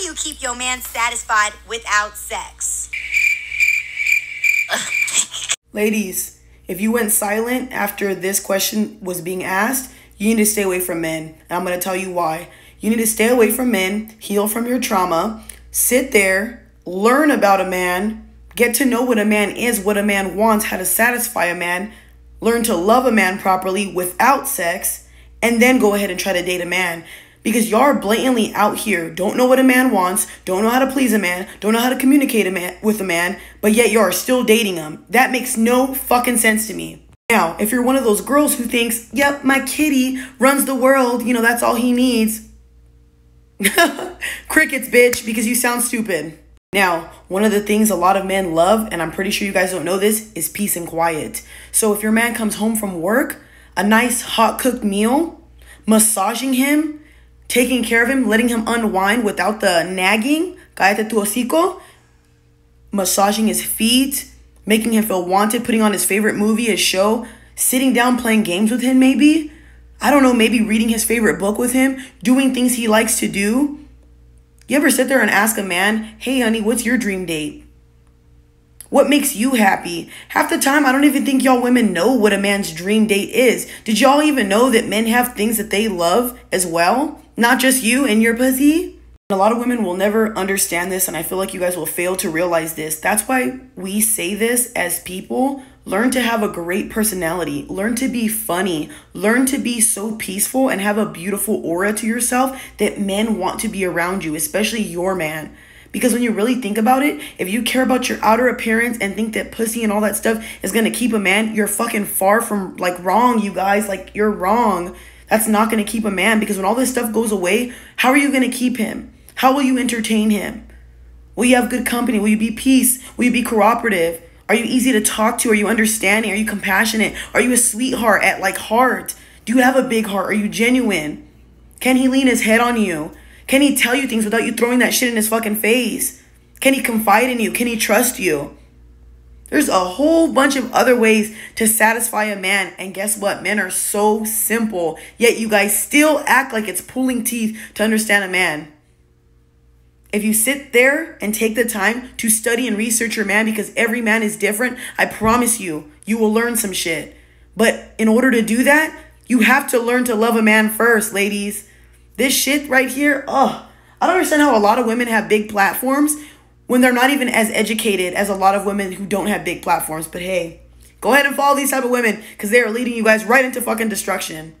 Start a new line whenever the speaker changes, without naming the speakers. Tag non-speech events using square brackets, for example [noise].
do you keep your man satisfied without sex?
Ladies, if you went silent after this question was being asked, you need to stay away from men. And I'm going to tell you why. You need to stay away from men, heal from your trauma, sit there, learn about a man, get to know what a man is, what a man wants, how to satisfy a man, learn to love a man properly without sex, and then go ahead and try to date a man. Because y'all are blatantly out here, don't know what a man wants, don't know how to please a man, don't know how to communicate a man with a man, but yet y'all are still dating him. That makes no fucking sense to me. Now, if you're one of those girls who thinks, yep, my kitty runs the world, you know, that's all he needs. [laughs] Crickets, bitch, because you sound stupid. Now, one of the things a lot of men love, and I'm pretty sure you guys don't know this, is peace and quiet. So if your man comes home from work, a nice hot cooked meal, massaging him, taking care of him, letting him unwind without the nagging, cállate tu hocico, massaging his feet, making him feel wanted, putting on his favorite movie, his show, sitting down playing games with him, maybe. I don't know, maybe reading his favorite book with him, doing things he likes to do. You ever sit there and ask a man, hey, honey, what's your dream date? What makes you happy? Half the time, I don't even think y'all women know what a man's dream date is. Did y'all even know that men have things that they love as well? Not just you and your pussy? A lot of women will never understand this, and I feel like you guys will fail to realize this. That's why we say this as people. Learn to have a great personality. Learn to be funny. Learn to be so peaceful and have a beautiful aura to yourself that men want to be around you, especially your man. Because when you really think about it, if you care about your outer appearance and think that pussy and all that stuff is gonna keep a man, you're fucking far from like wrong, you guys. Like, you're wrong. That's not gonna keep a man because when all this stuff goes away, how are you gonna keep him? How will you entertain him? Will you have good company? Will you be peace? Will you be cooperative? Are you easy to talk to? Are you understanding? Are you compassionate? Are you a sweetheart at like heart? Do you have a big heart? Are you genuine? Can he lean his head on you? Can he tell you things without you throwing that shit in his fucking face? Can he confide in you? Can he trust you? There's a whole bunch of other ways to satisfy a man. And guess what? Men are so simple. Yet you guys still act like it's pulling teeth to understand a man. If you sit there and take the time to study and research your man because every man is different, I promise you, you will learn some shit. But in order to do that, you have to learn to love a man first, ladies. This shit right here, oh, I don't understand how a lot of women have big platforms when they're not even as educated as a lot of women who don't have big platforms. But hey, go ahead and follow these type of women because they are leading you guys right into fucking destruction.